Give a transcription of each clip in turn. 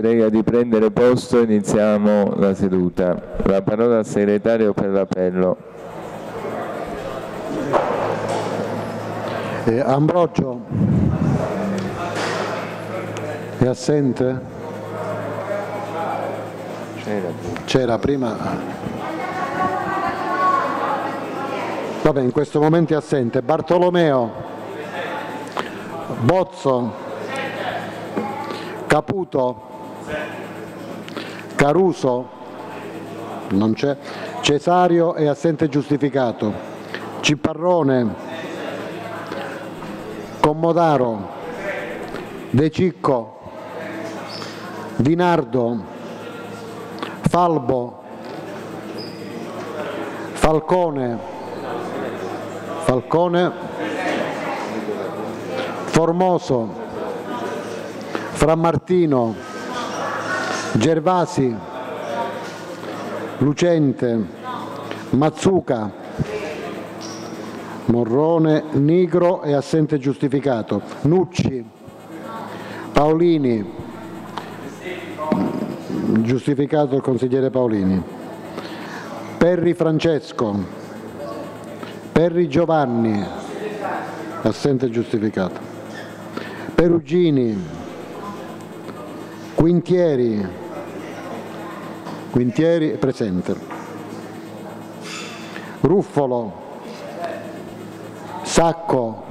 prega di prendere posto, iniziamo la seduta. La parola al segretario per l'appello. Eh, Ambrogio è assente? C'era prima. Vabbè, in questo momento è assente. Bartolomeo, Bozzo, Caputo, Caruso, non c'è. Cesario è assente giustificato. Ciparrone, Commodaro, De Cicco, Di Nardo, Falbo, Falcone, Falcone, Formoso, Frammartino, Gervasi, Lucente, Mazzuca, Morrone, Nigro e assente giustificato, Nucci, Paolini, giustificato il consigliere Paolini, Perri Francesco, Perri Giovanni, assente giustificato, Perugini, Quintieri, Quintieri presente, Ruffolo, Sacco,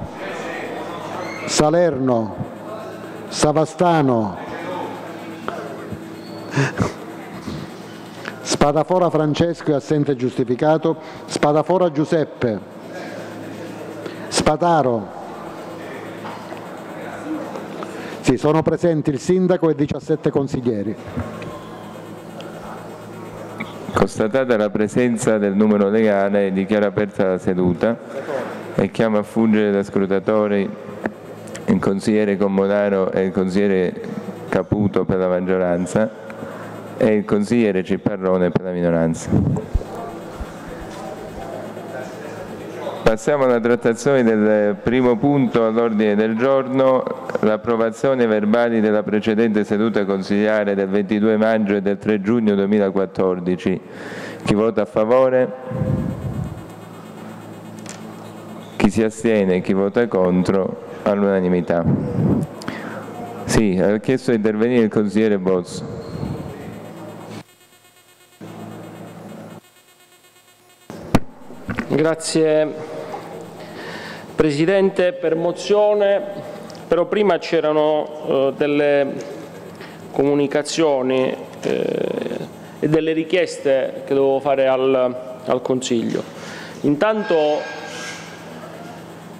Salerno, Savastano, Spadafora Francesco è assente giustificato, Spadafora Giuseppe, Spataro, sì, sono presenti il sindaco e 17 consiglieri. Constatata la presenza del numero legale, dichiaro aperta la seduta e chiamo a fungere da scrutatori il consigliere Commodaro e il consigliere Caputo per la maggioranza e il consigliere Ciparrone per la minoranza. Passiamo alla trattazione del primo punto all'ordine del giorno, l'approvazione verbali della precedente seduta consigliare del 22 maggio e del 3 giugno 2014. Chi vota a favore? Chi si astiene? Chi vota contro? All'unanimità. Sì, ha chiesto di intervenire il consigliere Bozzo. Grazie Presidente per mozione, però prima c'erano eh, delle comunicazioni eh, e delle richieste che dovevo fare al, al Consiglio. Intanto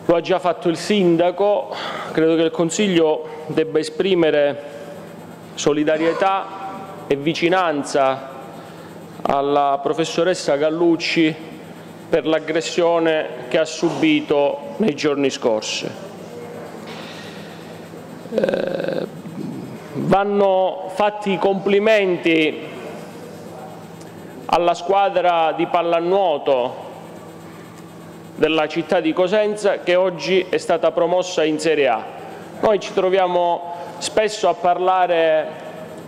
lo ha già fatto il Sindaco, credo che il Consiglio debba esprimere solidarietà e vicinanza alla professoressa Gallucci per l'aggressione che ha subito nei giorni scorsi. Eh, vanno fatti i complimenti alla squadra di pallanuoto della città di Cosenza che oggi è stata promossa in Serie A. Noi ci troviamo spesso a parlare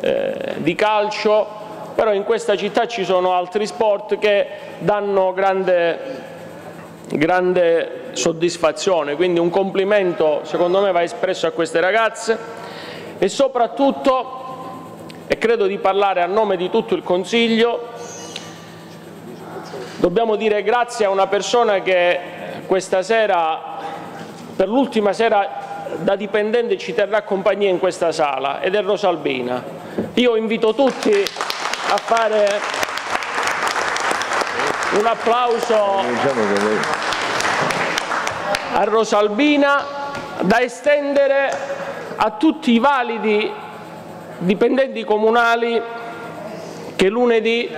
eh, di calcio però in questa città ci sono altri sport che danno grande, grande soddisfazione, quindi un complimento secondo me va espresso a queste ragazze e soprattutto, e credo di parlare a nome di tutto il Consiglio, dobbiamo dire grazie a una persona che questa sera, per l'ultima sera da dipendente ci terrà compagnia in questa sala ed è Rosalbina. Io invito tutti a fare un applauso a Rosalbina da estendere a tutti i validi dipendenti comunali che lunedì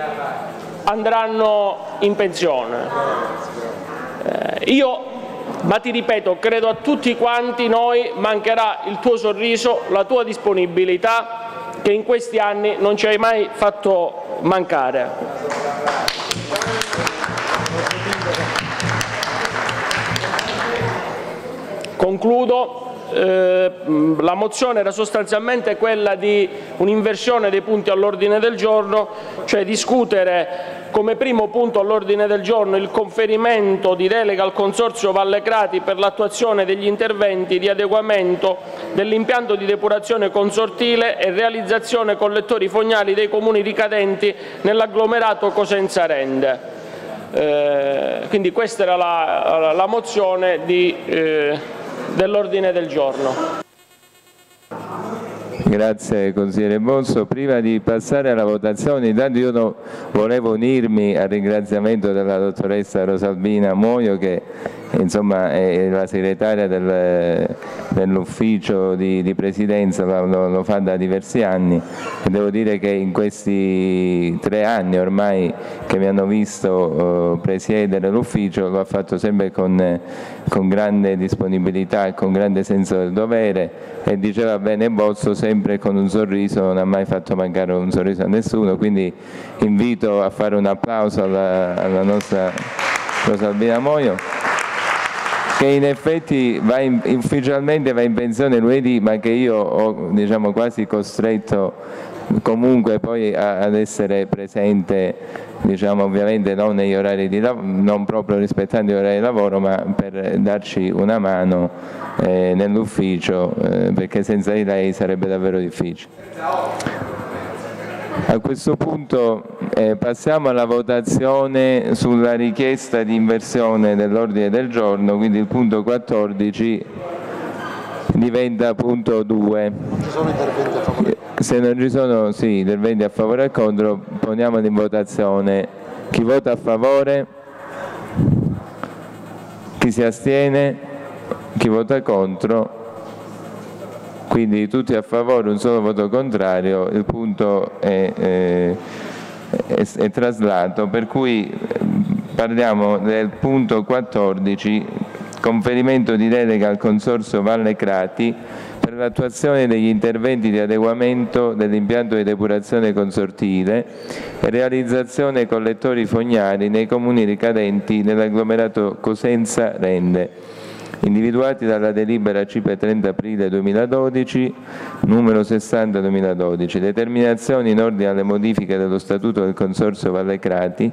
andranno in pensione. Eh, io, ma ti ripeto, credo a tutti quanti noi mancherà il tuo sorriso, la tua disponibilità che in questi anni non ci hai mai fatto mancare. Concludo eh, la mozione era sostanzialmente quella di un'inversione dei punti all'ordine del giorno, cioè discutere come primo punto all'ordine del giorno il conferimento di delega al Consorzio Valle Crati per l'attuazione degli interventi di adeguamento dell'impianto di depurazione consortile e realizzazione collettori fognali dei comuni ricadenti nell'agglomerato Cosenza Rende. Eh, quindi questa era la, la mozione eh, dell'ordine del giorno. Grazie consigliere Bosso. Prima di passare alla votazione, intanto io volevo unirmi al ringraziamento della dottoressa Rosalbina Moio che insomma, la segretaria del, dell'ufficio di, di, presidenza, lo, lo, fa da diversi anni. E devo dire che in questi tre anni ormai che mi hanno visto uh, presiedere l'ufficio lo ha fatto sempre con, con grande disponibilità e con grande senso del dovere. E diceva bene Bozzo sempre con un sorriso, non ha mai fatto mancare un sorriso a nessuno, quindi invito a fare un applauso alla, alla nostra Rosalbina Moio che in effetti va in, ufficialmente va in pensione lunedì ma che io ho diciamo, quasi costretto comunque poi a, ad essere presente diciamo, ovviamente non lavoro, non proprio rispettando gli orari di lavoro ma per darci una mano eh, nell'ufficio eh, perché senza di lei sarebbe davvero difficile. A questo punto eh, passiamo alla votazione sulla richiesta di inversione dell'ordine del giorno, quindi il punto 14 diventa punto 2. Se non ci sono sì, interventi a favore e contro, poniamo in votazione. Chi vota a favore? Chi si astiene? Chi vota contro? Quindi tutti a favore, un solo voto contrario, il punto è, è, è, è traslato, per cui parliamo del punto 14, conferimento di delega al Consorzio Valle Crati per l'attuazione degli interventi di adeguamento dell'impianto di depurazione consortile e realizzazione collettori fognari nei comuni ricadenti nell'agglomerato Cosenza-Rende individuati dalla delibera CIPE 30 aprile 2012 numero 60 2012, determinazioni in ordine alle modifiche dello Statuto del Consorzio Valle Crati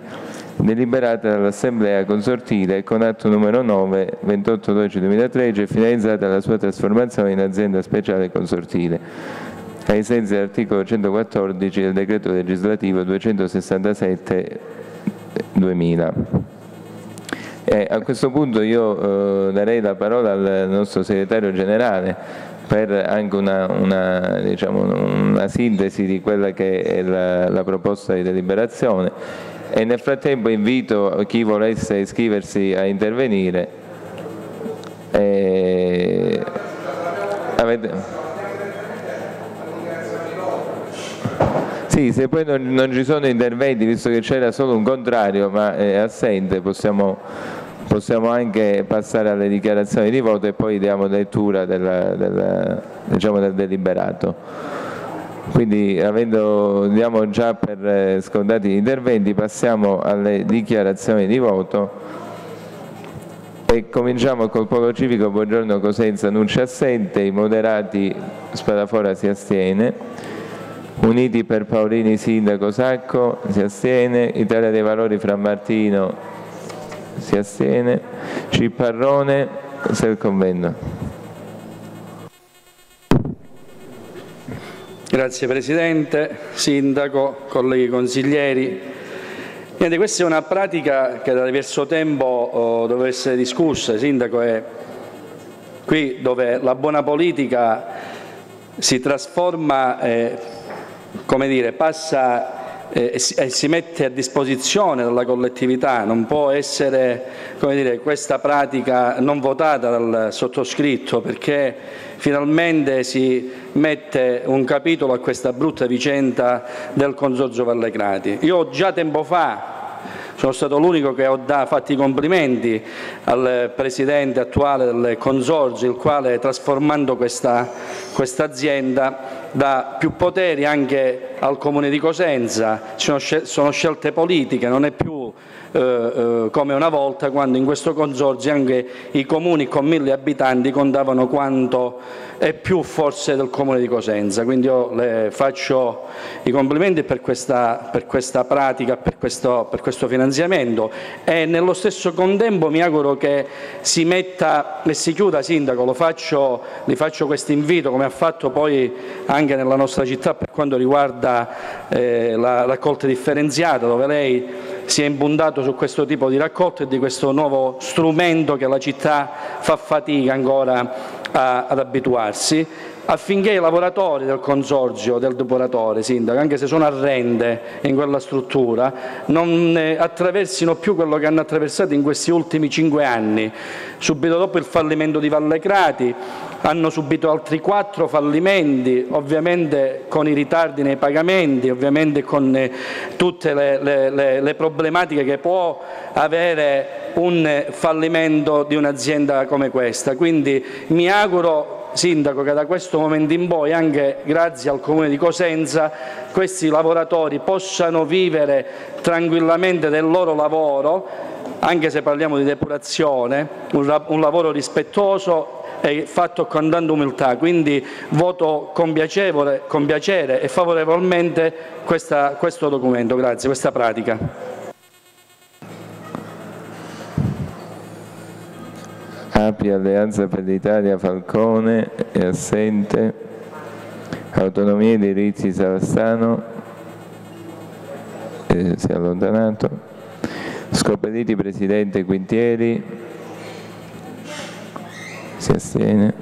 deliberate dall'Assemblea Consortile con atto numero 9 28 12 2013 e finalizzata alla sua trasformazione in azienda speciale consortile ai sensi dell'articolo 114 del decreto legislativo 267 2000. Eh, a questo punto io eh, darei la parola al nostro segretario generale per anche una, una, diciamo, una sintesi di quella che è la, la, proposta di deliberazione e nel frattempo invito chi volesse iscriversi a intervenire. Eh, avete... Sì, se poi non, non, ci sono interventi, visto che c'era solo un contrario ma è assente, possiamo, possiamo, anche passare alle dichiarazioni di voto e poi diamo lettura della, della, diciamo del deliberato. Quindi avendo, diamo già per eh, scontati gli interventi, passiamo alle dichiarazioni di voto e cominciamo col Polo Civico Buongiorno Cosenza, Nuncia assente, i moderati Spadafora si astiene. Uniti per Paolini Sindaco Sacco si astiene, Italia dei Valori Frammartino si astiene, Ciparrone del Convento. Grazie Presidente, Sindaco, colleghi consiglieri. Niente, questa è una pratica che da diverso tempo oh, doveva essere discussa, Sindaco, è qui dove la buona politica si trasforma eh, come dire, passa e eh, si mette a disposizione della collettività, non può essere dire, questa pratica non votata dal sottoscritto perché finalmente si mette un capitolo a questa brutta vicenda del Consorzio Vallecrati. Io già tempo fa sono stato l'unico che ha fatto i complimenti al presidente attuale del Consorzio, il quale trasformando questa, questa azienda dà più poteri anche al Comune di Cosenza, sono, scelte politiche, non è più eh, eh, come una volta quando in questo consorzio anche i comuni con mille abitanti contavano quanto e più forse del comune di Cosenza. Quindi io le faccio i complimenti per questa, per questa pratica, per questo, per questo finanziamento e nello stesso contempo mi auguro che si metta e si chiuda, Sindaco, lo faccio, gli faccio questo invito come ha fatto poi anche nella nostra città per quanto riguarda eh, la raccolta differenziata dove lei si è impuntato su questo tipo di raccolta e di questo nuovo strumento che la città fa fatica ancora a, ad abituarsi affinché i lavoratori del consorzio del depuratore, sindaco, anche se sono a rende in quella struttura, non eh, attraversino più quello che hanno attraversato in questi ultimi cinque anni. Subito dopo il fallimento di Vallecrati hanno subito altri quattro fallimenti, ovviamente con i ritardi nei pagamenti, ovviamente con eh, tutte le, le, le, le problematiche che può avere un fallimento di un'azienda come questa. Quindi mi auguro Sindaco che da questo momento in poi, anche grazie al Comune di Cosenza, questi lavoratori possano vivere tranquillamente del loro lavoro, anche se parliamo di depurazione, un, lavoro rispettoso e fatto con tanta umiltà. Quindi voto con, con piacere e favorevolmente questa, questo documento, grazie, questa pratica. Api Alleanza per l'Italia Falcone è assente, Autonomia e Diritti Savastano eh, si è allontanato, Scopelliti Presidente Quintieri si astiene,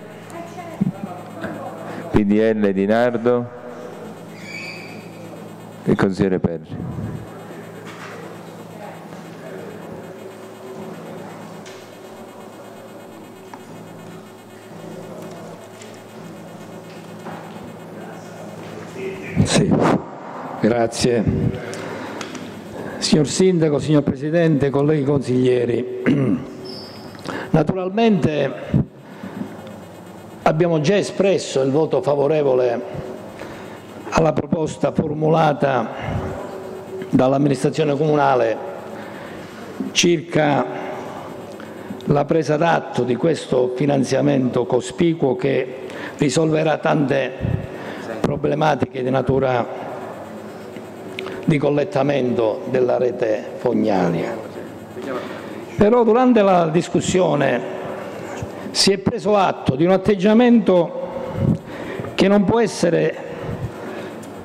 PDL Di Nardo e Consigliere Perri. Grazie. Signor Sindaco, signor Presidente, colleghi consiglieri, naturalmente abbiamo già espresso il voto favorevole alla proposta formulata dall'amministrazione comunale circa la presa d'atto di questo finanziamento cospicuo che risolverà tante problematiche di natura di collettamento della rete fognaria. Però durante la discussione si è preso atto di un atteggiamento che non può essere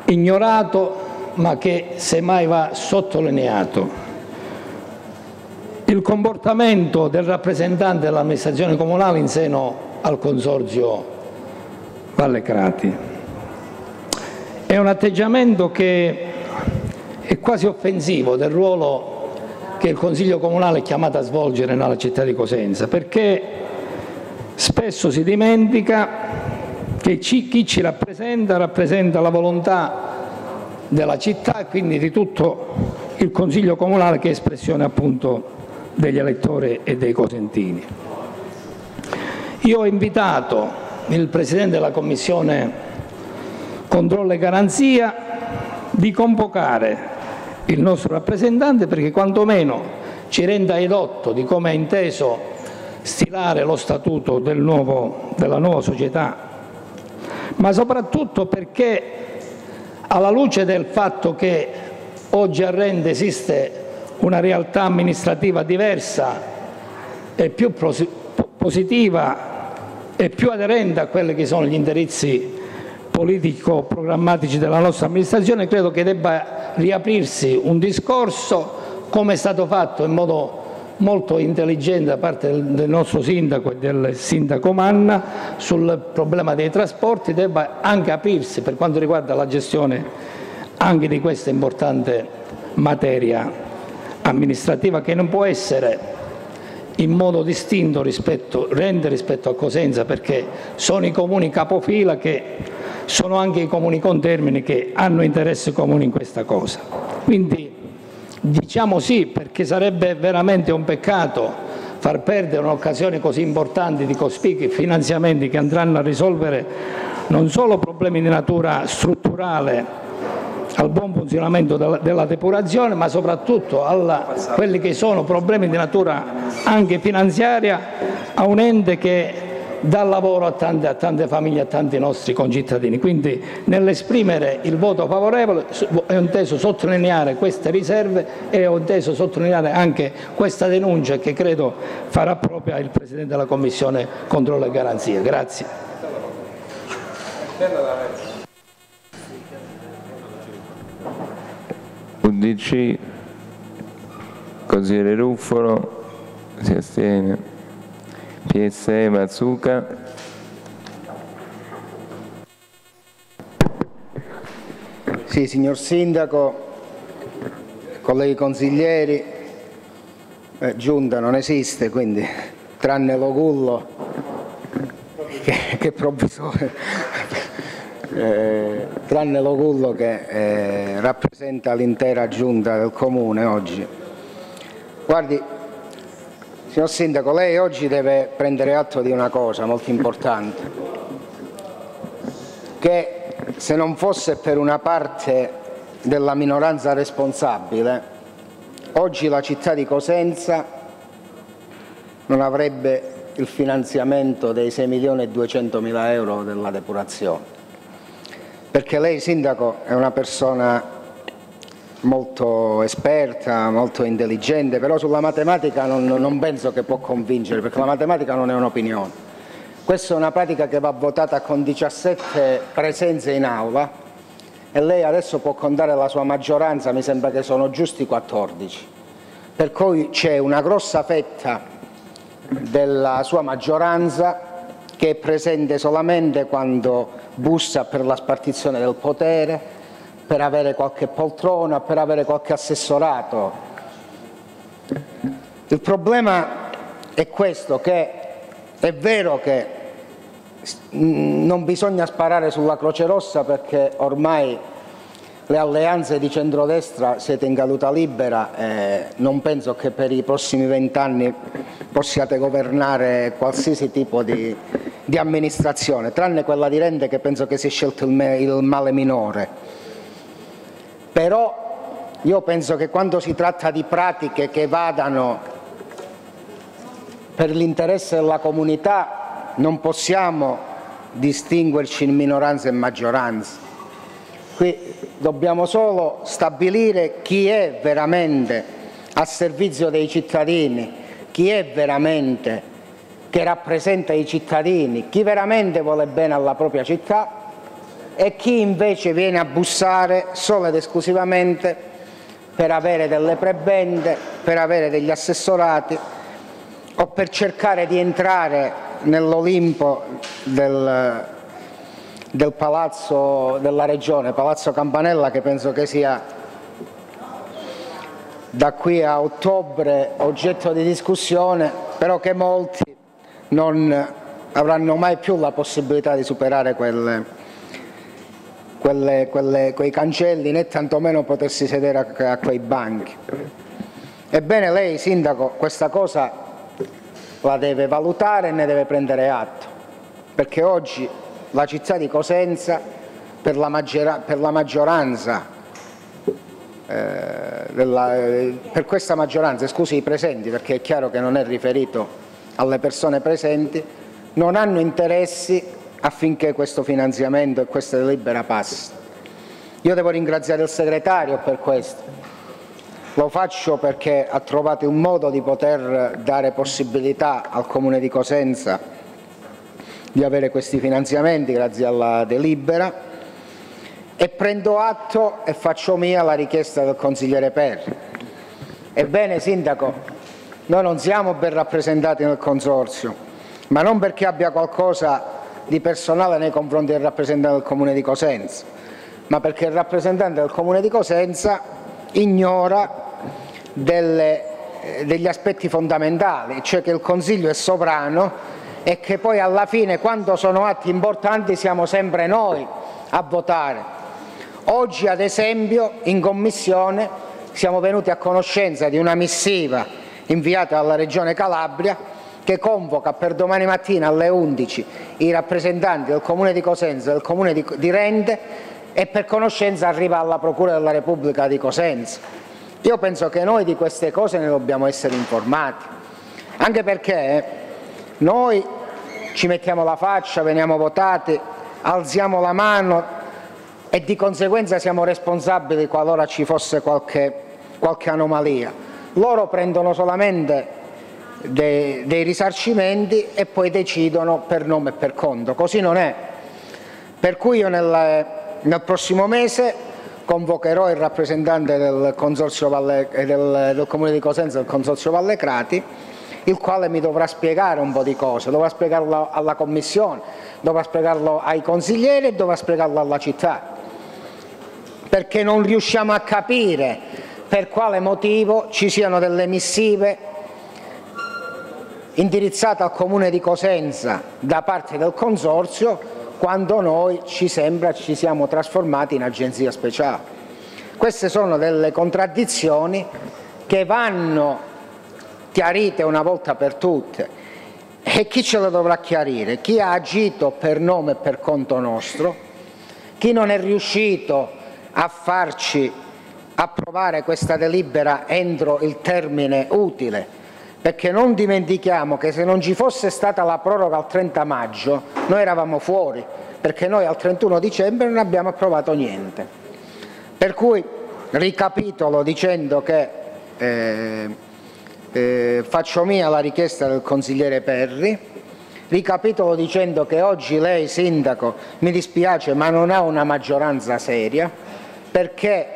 ignorato ma che semmai va sottolineato. Il comportamento del rappresentante dell'amministrazione comunale in seno al consorzio Valle Crati. È un atteggiamento che è quasi offensivo del ruolo che il Consiglio Comunale è chiamato a svolgere nella città di Cosenza, perché spesso si dimentica che chi ci rappresenta rappresenta la volontà della città e quindi di tutto il Consiglio Comunale che è espressione appunto degli elettori e dei cosentini. Io ho invitato il Presidente della Commissione controllo e garanzia di convocare il nostro rappresentante perché quantomeno ci renda edotto di come ha inteso stilare lo statuto del nuovo, della nuova società, ma soprattutto perché alla luce del fatto che oggi a Rende esiste una realtà amministrativa diversa e più positiva e più aderente a quelli che sono gli indirizzi politico-programmatici della nostra amministrazione, credo che debba riaprirsi un discorso, come è stato fatto in modo molto intelligente da parte del nostro sindaco e del sindaco Manna sul problema dei trasporti, debba anche aprirsi per quanto riguarda la gestione anche di questa importante materia amministrativa che non può essere in modo distinto rispetto, rende rispetto a Cosenza perché sono i comuni capofila che sono anche i comuni contermini che hanno interesse comune in questa cosa. Quindi diciamo sì perché sarebbe veramente un peccato far perdere un'occasione così importante di cospicui finanziamenti che andranno a risolvere non solo problemi di natura strutturale al buon funzionamento della, depurazione, ma soprattutto a quelli che sono problemi di natura anche finanziaria, a un ente che dà lavoro a tante, a tante famiglie, a tanti nostri concittadini. Quindi nell'esprimere il voto favorevole ho inteso sottolineare queste riserve e ho inteso sottolineare anche questa denuncia che credo farà propria il Presidente della Commissione Controllo e Garanzia. Grazie. UDC, consigliere Ruffolo, si astiene, PSE Mazzuca. Sì, signor Sindaco, colleghi consiglieri, eh, giunta non esiste, quindi tranne Logullo che, che provvisore eh, tranne Logullo che eh, rappresenta l'intera giunta del comune oggi. Guardi, signor Sindaco, lei oggi deve prendere atto di una cosa molto importante, che se non fosse per una parte della minoranza responsabile, oggi la città di Cosenza non avrebbe il finanziamento dei 6 milioni e 200 mila euro della depurazione perché lei Sindaco è una persona molto esperta, molto intelligente, però sulla matematica non, non penso che può convincere, perché la matematica non è un'opinione. Questa è una pratica che va votata con 17 presenze in aula e lei adesso può contare la sua maggioranza, mi sembra che sono giusti 14. Per cui c'è una grossa fetta della sua maggioranza che è presente solamente quando bussa per la spartizione del potere, per avere qualche poltrona, per avere qualche assessorato. Il problema è questo, che è vero che non bisogna sparare sulla Croce Rossa perché ormai le alleanze di centrodestra siete in caduta libera e non penso che per i prossimi vent'anni possiate governare qualsiasi tipo di, di, amministrazione, tranne quella di Rende che penso che si scelto il, il male minore. Però io penso che quando si tratta di pratiche che vadano per l'interesse della comunità non possiamo distinguerci in minoranza e maggioranza. Qui dobbiamo solo stabilire chi è veramente a servizio dei cittadini, chi è veramente che rappresenta i cittadini, chi veramente vuole bene alla propria città e chi invece viene a bussare solo ed esclusivamente per avere delle prebende, per avere degli assessorati o per cercare di entrare nell'Olimpo del, del palazzo della regione, Palazzo Campanella, che penso che sia da qui a ottobre oggetto di discussione, però che molti non avranno mai più la possibilità di superare quelle, quelle, quelle, quei cancelli né tantomeno potersi sedere a, a quei banchi. Ebbene lei, Sindaco, questa cosa la deve valutare e ne deve prendere atto, perché oggi la città di Cosenza per la, per la maggioranza eh, della, per questa maggioranza, scusi i presenti perché è chiaro che non è riferito alle persone presenti, non hanno interessi affinché questo finanziamento e questa delibera passi. Io devo ringraziare il segretario per questo, lo faccio perché ha trovato un modo di poter dare possibilità al Comune di Cosenza di avere questi finanziamenti grazie alla delibera e prendo atto e faccio mia la richiesta del consigliere Perri. Ebbene Sindaco, noi non siamo ben rappresentati nel Consorzio, ma non perché abbia qualcosa di personale nei confronti del rappresentante del Comune di Cosenza, ma perché il rappresentante del Comune di Cosenza ignora delle, eh, degli aspetti fondamentali, cioè che il Consiglio è sovrano e che poi alla fine quando sono atti importanti siamo sempre noi a votare. Oggi ad esempio in Commissione siamo venuti a conoscenza di una missiva inviata dalla Regione Calabria che convoca per domani mattina alle 11 i rappresentanti del Comune di Cosenza e del Comune di Rende e per conoscenza arriva alla Procura della Repubblica di Cosenza. Io penso che noi di queste cose ne dobbiamo essere informati, anche perché noi ci mettiamo la faccia, veniamo votati, alziamo la mano e di conseguenza siamo responsabili qualora ci fosse qualche, qualche anomalia. Loro prendono solamente dei, dei risarcimenti e poi decidono per nome e per conto. Così non è. Per cui io nel, nel prossimo mese convocherò il rappresentante del, del, del Comune di Cosenza, del Consorzio Vallecrati, il quale mi dovrà spiegare un po' di cose, dovrà spiegarlo alla Commissione, dovrà spiegarlo ai consiglieri e dovrà spiegarlo alla città, perché non riusciamo a capire per quale motivo ci siano delle missive indirizzate al Comune di Cosenza da parte del Consorzio quando noi ci sembra ci siamo trasformati in agenzia speciale. Queste sono delle contraddizioni che vanno chiarite una volta per tutte. E chi ce lo dovrà chiarire? Chi ha agito per nome e per conto nostro, chi non è riuscito a farci approvare questa delibera entro il termine utile, perché non dimentichiamo che se non ci fosse stata la proroga al 30 maggio noi eravamo fuori, perché noi al 31 dicembre non abbiamo approvato niente. Per cui ricapitolo dicendo che eh, eh, faccio mia la richiesta del consigliere Perri, ricapitolo dicendo che oggi lei, Sindaco, mi dispiace ma non ha una maggioranza seria perché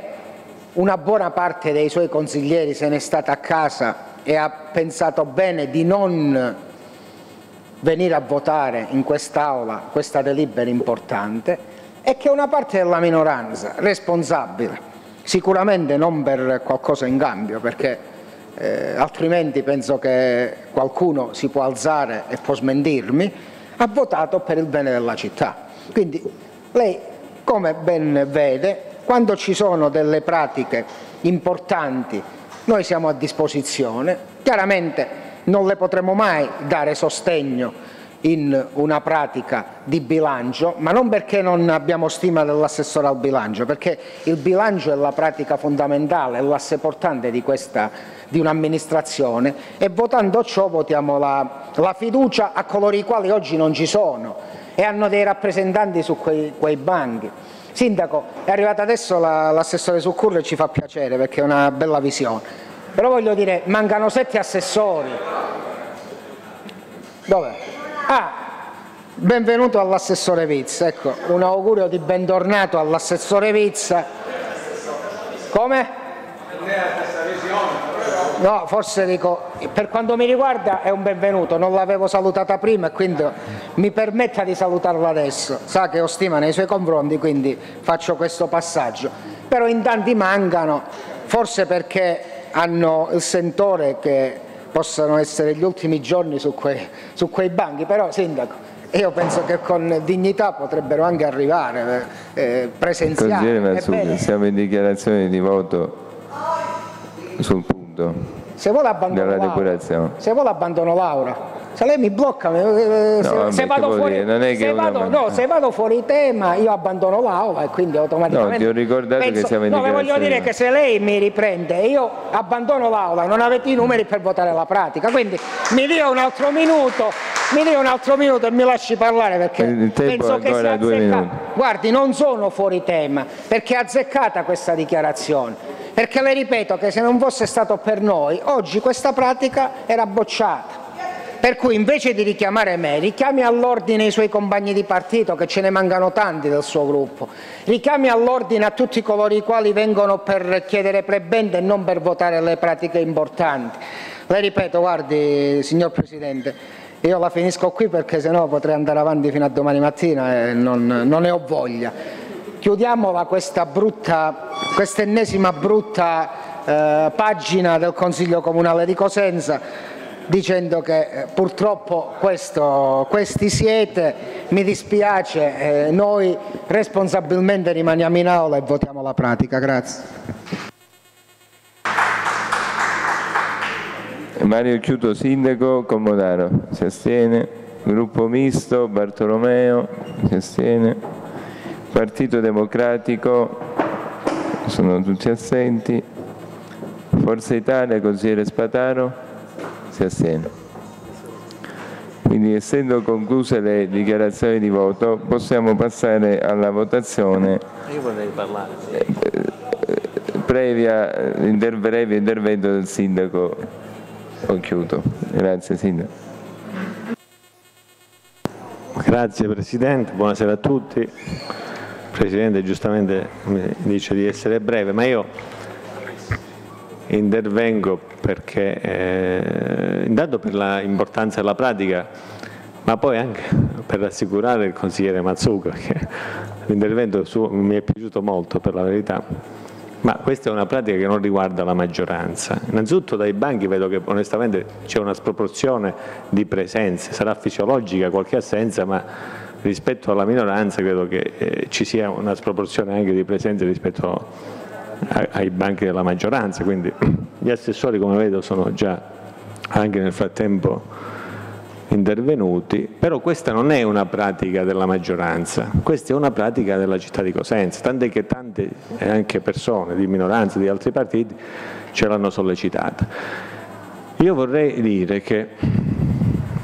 una buona parte dei suoi consiglieri se n'è stata a casa e ha pensato bene di non venire a votare in quest'Aula questa delibera importante e che una parte della minoranza responsabile, sicuramente non per qualcosa in cambio, perché eh, altrimenti penso che qualcuno si può alzare e può smentirmi, ha votato per il bene della città. Quindi lei, come ben vede, quando ci sono delle pratiche importanti noi siamo a disposizione, chiaramente non le potremo mai dare sostegno in una pratica di bilancio, ma non perché non abbiamo stima dell'assessore al bilancio, perché il bilancio è la pratica fondamentale, è l'asse portante di, di un'amministrazione e votando ciò votiamo la, la, fiducia a coloro i quali oggi non ci sono e hanno dei rappresentanti su quei, quei banchi. Sindaco, è arrivata adesso l'assessore la, Succurre e ci fa piacere perché è una bella visione, però voglio dire, mancano sette assessori. Dov'è? Ah, benvenuto all'assessore Vizza, ecco, un augurio di bentornato all'assessore Vizza. Come? No, forse dico, per quanto mi riguarda è un benvenuto, non l'avevo salutata prima e quindi mi permetta di salutarla adesso. Sa che ho stima nei suoi confronti, quindi faccio questo passaggio. Però in tanti mancano, forse perché hanno il sentore che possano essere gli ultimi giorni su quei, su quei banchi, però Sindaco, io penso che con dignità potrebbero anche arrivare eh, presenziali. Consigliere siamo in dichiarazione di voto sul punto se vuole abbandono Laura. Se vuole abbandono Laura. Se lei mi blocca, eh, se, no, se, vado fuori, se, vado, no, se, vado fuori, tema io abbandono l'aula e quindi automaticamente... No, ti ho ricordato penso, che siamo in No, voglio dire che se lei mi riprende e io abbandono l'aula, non avete i numeri per votare la pratica, quindi mi dia un altro minuto, mi dia un altro minuto e mi lasci parlare perché penso che sia azzeccata. Guardi, non sono fuori tema, perché è azzeccata questa dichiarazione, perché le ripeto che se non fosse stato per noi, oggi questa pratica era bocciata. Per cui invece di richiamare me, richiami all'ordine i suoi compagni di partito, che ce ne mancano tanti del suo gruppo, richiami all'ordine a tutti coloro i quali vengono per chiedere prebende e non per votare le pratiche importanti. Le ripeto, guardi, signor Presidente, io la finisco qui perché sennò potrei andare avanti fino a domani mattina e non, non ne ho voglia. Chiudiamola questa brutta, quest'ennesima brutta eh, pagina del Consiglio Comunale di Cosenza dicendo che eh, purtroppo questo, questi siete, mi dispiace, eh, noi responsabilmente rimaniamo in aula e votiamo la pratica. Grazie. Mario Chiuto, Sindaco, Commodaro, si astiene. Gruppo misto, Bartolomeo, si astiene. Partito Democratico, sono tutti assenti, Forza Italia, consigliere Spataro, si astiene. Quindi essendo concluse le dichiarazioni di voto possiamo passare alla votazione Io vorrei parlare. previa inter- breve intervento del sindaco Occhiuto. Grazie sindaco. Grazie Presidente, buonasera a tutti. Il Presidente giustamente mi dice di essere breve, ma io intervengo perché eh, intanto per l'importanza della pratica, ma poi anche per rassicurare il consigliere Mazzucca, che l'intervento suo mi è piaciuto molto per la verità. Ma questa è una pratica che non riguarda la maggioranza. Innanzitutto dai banchi vedo che onestamente c'è una sproporzione di presenze, sarà fisiologica qualche assenza, ma rispetto alla minoranza credo che eh, ci sia una sproporzione anche di presenze rispetto ai banchi della maggioranza, quindi gli assessori come vedo sono già anche nel frattempo intervenuti, però questa non è una pratica della maggioranza, questa è una pratica della città di Cosenza, tant'è che tante anche persone di minoranza di altri partiti ce l'hanno sollecitata. Io vorrei dire che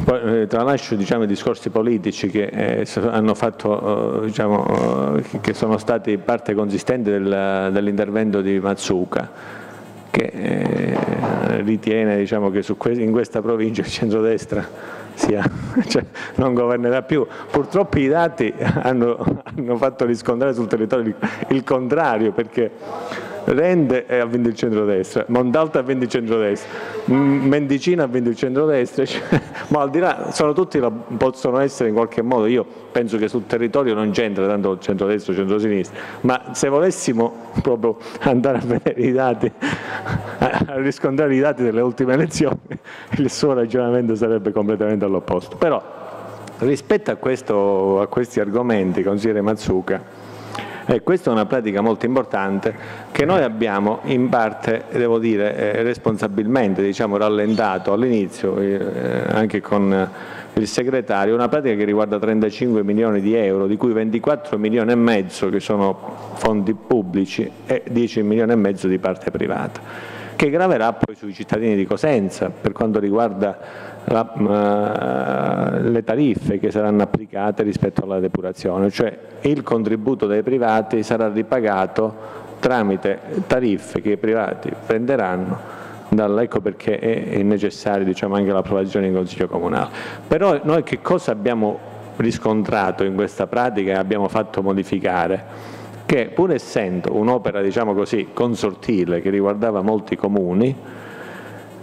poi, eh, tralascio diciamo, i discorsi politici che eh, fatto, eh, diciamo, eh, che sono stati parte consistente del, dell'intervento di Mazzuca che eh, ritiene diciamo, che que in questa provincia il centrodestra sia, cioè, non governerà più. Purtroppo i dati hanno, hanno fatto riscontrare sul territorio il contrario perché Rende ha vinto il centrodestra, ha vinto il centrodestra, Mendicino vinto il centrodestra, cioè, ma al di là sono tutti, possono essere in qualche modo, io penso che sul territorio non c'entra tanto centrodestra o centrosinistra, ma se volessimo proprio andare a vedere i dati, a riscontrare i dati delle ultime elezioni, il suo ragionamento sarebbe completamente all'opposto. Però rispetto a, questo, a questi argomenti, consigliere Mazzuca, e questa è una pratica molto importante che noi abbiamo in parte, devo dire, eh, responsabilmente diciamo, rallentato all'inizio, eh, anche con il segretario, una pratica che riguarda 35 milioni di euro, di cui 24 milioni e mezzo che sono fondi pubblici e 10 milioni e mezzo di parte privata, che graverà poi sui cittadini di Cosenza per quanto riguarda la, uh, le tariffe che saranno applicate rispetto alla depurazione, cioè il contributo dei privati sarà ripagato tramite tariffe che i privati prenderanno ecco perché è, necessaria diciamo, anche l'approvazione in Consiglio Comunale. Però noi che cosa abbiamo riscontrato in questa pratica e abbiamo fatto modificare? Che pur essendo un'opera diciamo consortile che riguardava molti comuni,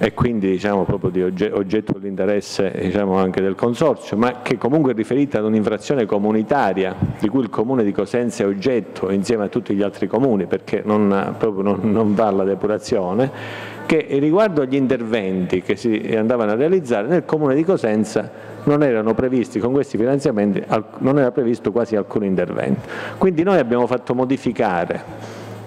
e quindi diciamo, proprio di oggetto dell'interesse diciamo, anche del Consorzio, ma che comunque è riferita ad un'infrazione comunitaria di cui il Comune di Cosenza è oggetto insieme a tutti gli altri comuni perché non, proprio non, non va alla depurazione, che riguardo agli interventi che si andavano a realizzare nel Comune di Cosenza non erano previsti con questi finanziamenti, non era previsto quasi alcun intervento. Quindi noi abbiamo fatto modificare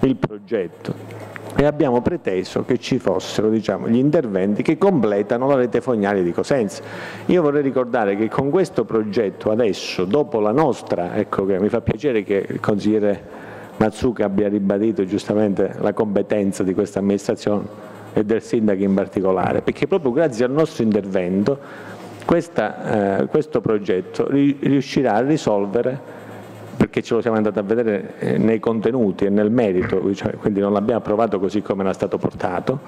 il progetto e abbiamo preteso che ci fossero diciamo, gli interventi che completano la rete fognaria di Cosenza. Io vorrei ricordare che con questo progetto adesso, dopo la nostra, ecco che mi fa piacere che il consigliere Mazzuca abbia ribadito giustamente la competenza di questa amministrazione e del sindaco in particolare, perché proprio grazie al nostro intervento questa, eh, questo progetto riuscirà a risolvere perché ce lo siamo andati a vedere eh, nei contenuti e nel merito, cioè, quindi non l'abbiamo approvato così come era stato portato,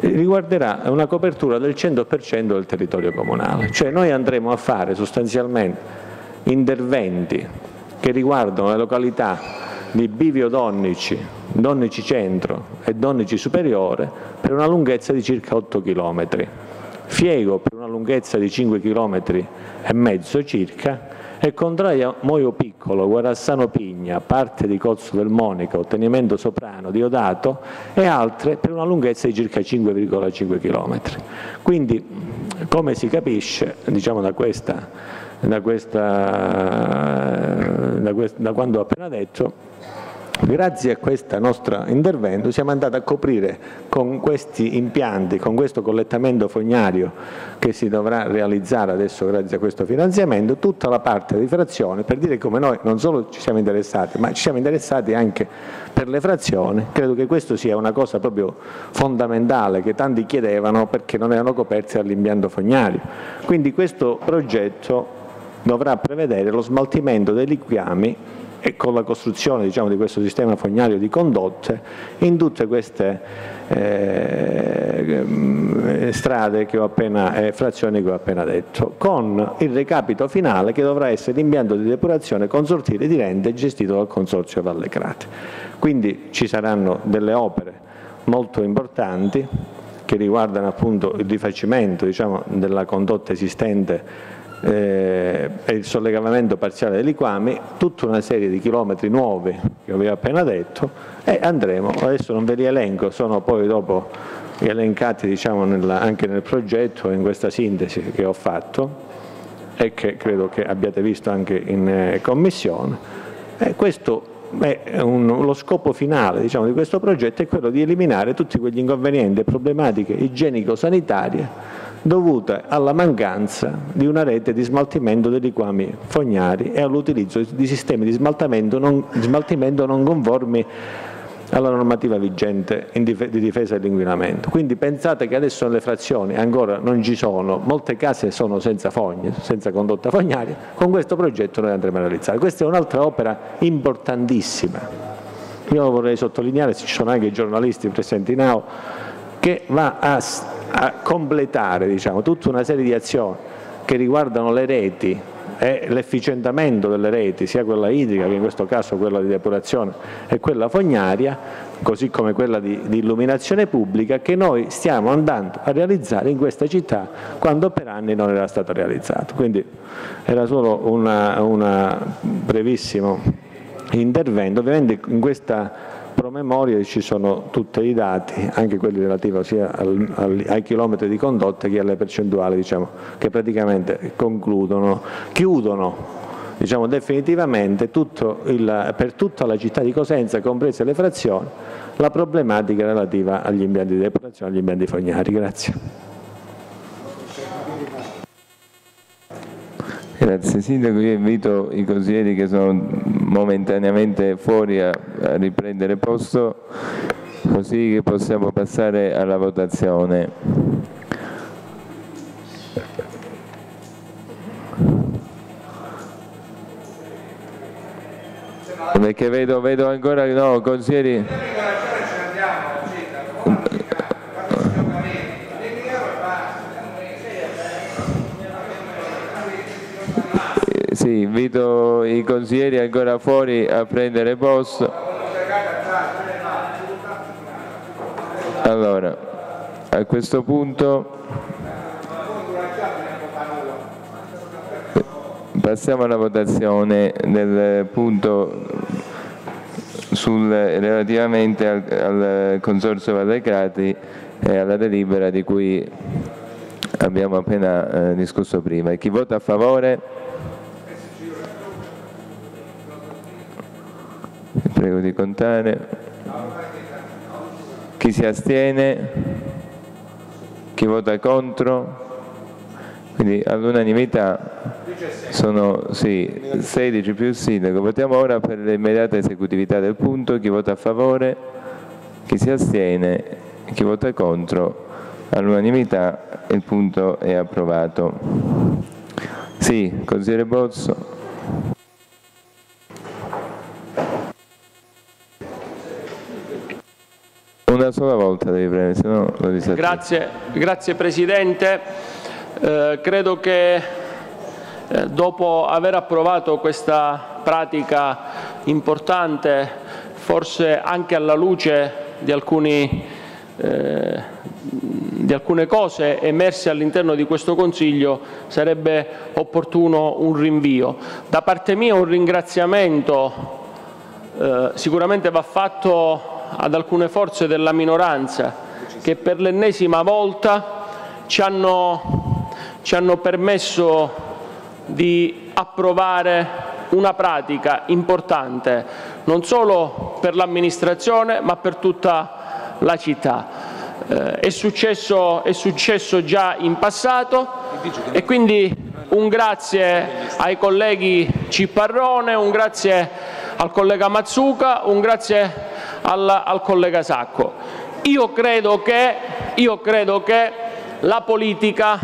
riguarderà una copertura del 100% del territorio comunale. Cioè noi andremo a fare sostanzialmente interventi che riguardano le località di Bivio Donnici, Donnici Centro e Donnici Superiore per una lunghezza di circa 8 km, Fiego per una lunghezza di 5 km e mezzo circa e contraria Moio Piccolo, Guarassano Pigna, parte di Cozzo del Monica, Ottenimento Soprano, Diodato e altre per una lunghezza di circa 5,5 km. Quindi, come si capisce, diciamo da, questa, da, questa, da, quest, da quando ho appena detto, Grazie a questo nostro intervento siamo andati a coprire con questi impianti, con questo collettamento fognario che si dovrà realizzare adesso grazie a questo finanziamento, tutta la parte di frazione per dire come noi non solo ci siamo interessati, ma ci siamo interessati anche per le frazioni. Credo che questo sia una cosa proprio fondamentale che tanti chiedevano perché non erano coperti dall'impianto fognario. Quindi questo progetto dovrà prevedere lo smaltimento dei liquiami e con la costruzione diciamo, di questo sistema fognario di condotte in tutte queste eh, strade che ho appena, eh, frazioni che ho appena detto, con il recapito finale che dovrà essere l'impianto di depurazione consortile di Rente gestito dal Consorzio Valle Crate. Quindi ci saranno delle opere molto importanti che riguardano appunto il rifacimento diciamo, della condotta esistente eh, e il sollevamento parziale dei liquami, tutta una serie di chilometri nuovi che vi ho appena detto e andremo, adesso non ve li elenco, sono poi dopo elencati diciamo, nella, anche nel progetto in questa sintesi che ho fatto e che credo che abbiate visto anche in eh, commissione. E questo è un, lo scopo finale diciamo, di questo progetto è quello di eliminare tutti quegli inconvenienti e problematiche igienico-sanitarie dovute alla mancanza di una rete di smaltimento dei liquami fognari e all'utilizzo di sistemi di smaltimento non, di smaltimento non conformi alla normativa vigente di difesa dell'inquinamento. Quindi pensate che adesso nelle frazioni ancora non ci sono, molte case sono senza fogne, senza condotta fognaria, con questo progetto noi andremo a realizzare. Questa è un'altra opera importantissima. Io vorrei sottolineare, se ci sono anche i giornalisti presenti in aula, che va a a completare diciamo, tutta una serie di azioni che riguardano le reti e l'efficientamento delle reti, sia quella idrica che in questo caso quella di depurazione e quella fognaria, così come quella di, di, illuminazione pubblica, che noi stiamo andando a realizzare in questa città quando per anni non era stato realizzato. Quindi era solo un brevissimo intervento, ovviamente in questa promemoria ci sono tutti i dati, anche quelli relativi sia al, al, ai chilometri di condotte che alle percentuali diciamo, che praticamente concludono, chiudono diciamo, definitivamente il, per tutta la città di Cosenza, comprese le frazioni, la problematica relativa agli impianti di depurazione, agli impianti fognari. Grazie. Grazie Sindaco, io invito i consiglieri che sono momentaneamente fuori a, a riprendere posto così che possiamo passare alla votazione. Perché vedo, vedo ancora, no, consiglieri... Sì, invito i consiglieri ancora fuori a prendere posto. Allora, a questo punto passiamo alla votazione del punto sul, relativamente al, al Consorzio Vallecrati e alla delibera di cui abbiamo appena eh, discusso prima. Chi vota a favore? Prego di contare. Chi si astiene? Chi vota contro? Quindi all'unanimità sono sì, 16 più sindaco. Votiamo ora per l'immediata esecutività del punto. Chi vota a favore? Chi si astiene? Chi vota contro? All'unanimità il punto è approvato. Sì, consigliere Bozzo. Una sola volta devi premere, se no lo disattivo. Grazie, grazie Presidente. Eh, credo che eh, dopo aver approvato questa pratica importante, forse anche alla luce di, alcuni, eh, di alcune cose emerse all'interno di questo Consiglio, sarebbe opportuno un rinvio. Da parte mia un ringraziamento eh, sicuramente va fatto ad alcune forze della minoranza che per l'ennesima volta ci hanno, ci hanno permesso di approvare una pratica importante non solo per l'amministrazione ma per tutta la città. Eh, è, successo, è successo già in passato e quindi un grazie ai colleghi Ciparrone, un grazie al collega Mazzuca, un grazie al, al collega Sacco. Io credo, che, io credo che la politica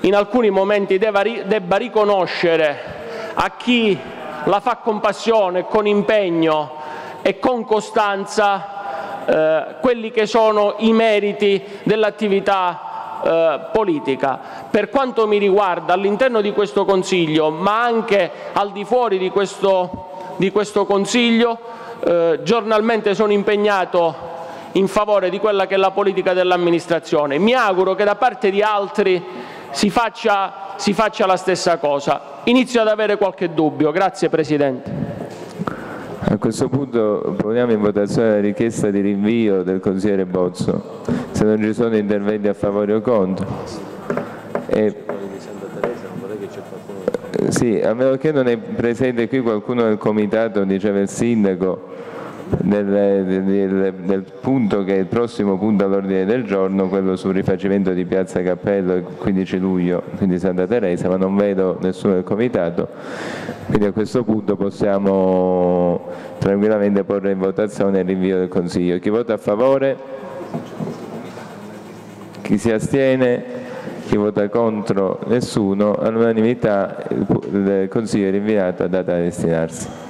in alcuni momenti debba, debba riconoscere a chi la fa con passione, con impegno e con costanza eh, quelli che sono i meriti dell'attività eh, politica. Per quanto mi riguarda, all'interno di questo Consiglio, ma anche al di fuori di questo, di questo Consiglio, eh, giornalmente sono impegnato in favore di quella che è la politica dell'amministrazione. Mi auguro che da parte di altri si faccia, si faccia la stessa cosa. Inizio ad avere qualche dubbio. Grazie Presidente. A questo punto poniamo in votazione la richiesta di rinvio del consigliere Bozzo, se non ci sono interventi a favore o contro. E... Sì, a meno che non è presente qui qualcuno del comitato, diceva il sindaco, del, del, del, punto che è il prossimo punto all'ordine del giorno, quello sul rifacimento di Piazza Cappello il 15 luglio, quindi Santa Teresa, ma non vedo nessuno del comitato, quindi a questo punto possiamo tranquillamente porre in votazione il rinvio del Consiglio. Chi vota a favore? Chi si astiene? Chi vota contro? Nessuno. All'unanimità il Consiglio è rinviato a data da destinarsi.